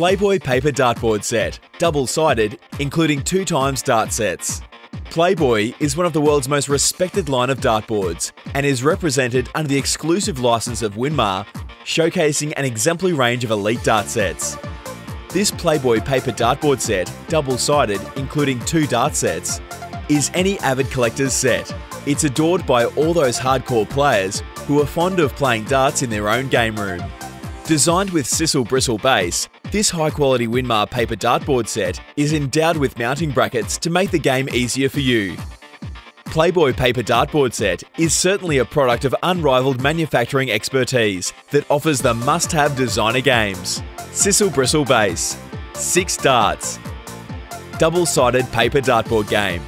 Playboy paper dartboard set, double sided, including two times dart sets. Playboy is one of the world's most respected line of dartboards and is represented under the exclusive license of Winmau, showcasing an exemplary range of elite dart sets. This Playboy paper dartboard set, double sided, including two dart sets, is any avid collector's set. It's adored by all those hardcore players who are fond of playing darts in their own game room. Designed with sisal bristle base, this high quality Winmau paper dartboard set is endowed with mounting brackets to make the game easier for you. Playboy paper dartboard set is certainly a product of unrivaled manufacturing expertise that offers the must have designer games. sisal bristle base, 6 darts, double sided paper dartboard game.